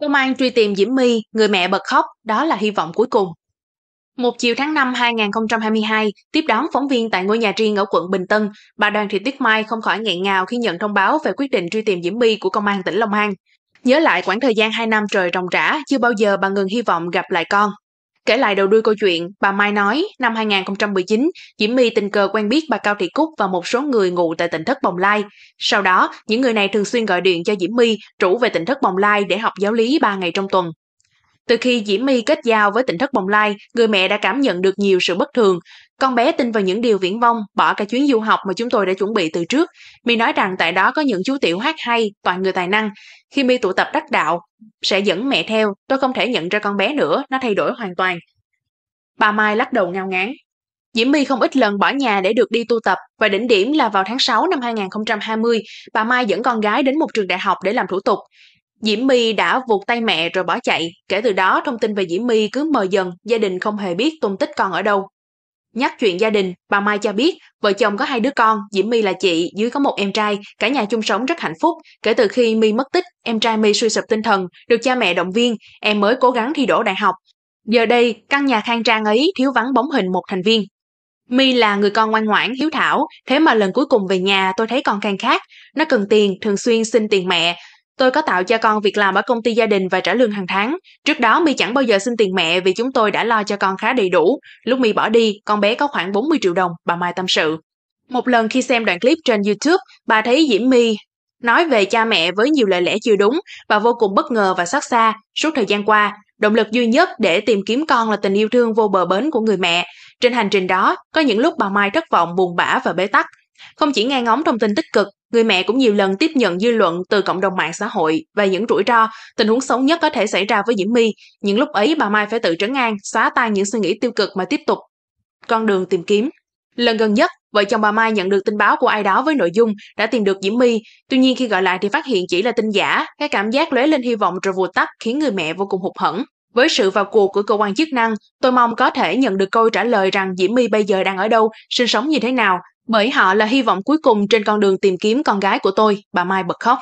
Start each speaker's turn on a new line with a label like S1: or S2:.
S1: Công an truy tìm Diễm My, người mẹ bật khóc, đó là hy vọng cuối cùng. Một chiều tháng 5 2022, tiếp đón phóng viên tại ngôi nhà riêng ở quận Bình Tân, bà Đoàn Thị Tuyết Mai không khỏi nghẹn ngào khi nhận thông báo về quyết định truy tìm Diễm My của Công an tỉnh Long An. Nhớ lại khoảng thời gian 2 năm trời ròng rã, chưa bao giờ bà ngừng hy vọng gặp lại con. Kể lại đầu đuôi câu chuyện, bà Mai nói năm 2019, Diễm My tình cờ quen biết bà Cao Thị Cúc và một số người ngụ tại tỉnh thất Bồng Lai. Sau đó, những người này thường xuyên gọi điện cho Diễm My rủ về tỉnh thất Bồng Lai để học giáo lý 3 ngày trong tuần. Từ khi Diễm My kết giao với tỉnh thất Bồng Lai, người mẹ đã cảm nhận được nhiều sự bất thường. Con bé tin vào những điều viễn vông, bỏ cả chuyến du học mà chúng tôi đã chuẩn bị từ trước. My nói rằng tại đó có những chú tiểu hát hay, toàn người tài năng. Khi My tụ tập đắc đạo, sẽ dẫn mẹ theo, tôi không thể nhận ra con bé nữa, nó thay đổi hoàn toàn. Bà Mai lắc đầu ngao ngán. Diễm My không ít lần bỏ nhà để được đi tu tập và đỉnh điểm là vào tháng 6 năm 2020, bà Mai dẫn con gái đến một trường đại học để làm thủ tục. Diễm My đã vụt tay mẹ rồi bỏ chạy. Kể từ đó, thông tin về Diễm My cứ mờ dần, gia đình không hề biết tung tích con ở đâu. Nhắc chuyện gia đình, bà Mai cho biết vợ chồng có hai đứa con, Diễm My là chị, dưới có một em trai, cả nhà chung sống rất hạnh phúc. Kể từ khi My mất tích, em trai My suy sụp tinh thần, được cha mẹ động viên, em mới cố gắng thi đỗ đại học. Giờ đây, căn nhà khang trang ấy thiếu vắng bóng hình một thành viên. My là người con ngoan ngoãn, hiếu thảo, thế mà lần cuối cùng về nhà tôi thấy con khang khác. Nó cần tiền, thường xuyên xin tiền mẹ, Tôi có tạo cho con việc làm ở công ty gia đình và trả lương hàng tháng. Trước đó My chẳng bao giờ xin tiền mẹ vì chúng tôi đã lo cho con khá đầy đủ. Lúc My bỏ đi, con bé có khoảng 40 triệu đồng, bà Mai tâm sự. Một lần khi xem đoạn clip trên YouTube, bà thấy Diễm My nói về cha mẹ với nhiều lời lẽ chưa đúng và vô cùng bất ngờ và xót xa. Suốt thời gian qua, động lực duy nhất để tìm kiếm con là tình yêu thương vô bờ bến của người mẹ. Trên hành trình đó, có những lúc bà Mai thất vọng, buồn bã và bế tắc. Không chỉ nghe ngóng thông tin tích cực, người mẹ cũng nhiều lần tiếp nhận dư luận từ cộng đồng mạng xã hội về những rủi ro, tình huống xấu nhất có thể xảy ra với Diễm My. Những lúc ấy bà Mai phải tự trấn an, xóa tan những suy nghĩ tiêu cực mà tiếp tục con đường tìm kiếm. Lần gần nhất, vợ chồng bà Mai nhận được tin báo của ai đó với nội dung đã tìm được Diễm My. Tuy nhiên khi gọi lại thì phát hiện chỉ là tin giả, cái cảm giác lóe lên hy vọng rồi vụt tắt khiến người mẹ vô cùng hụt hẫng. Với sự vào cuộc của cơ quan chức năng, tôi mong có thể nhận được câu trả lời rằng Diễm My bây giờ đang ở đâu, sinh sống như thế nào bởi họ là hy vọng cuối cùng trên con đường tìm kiếm con gái của tôi, bà Mai bật khóc.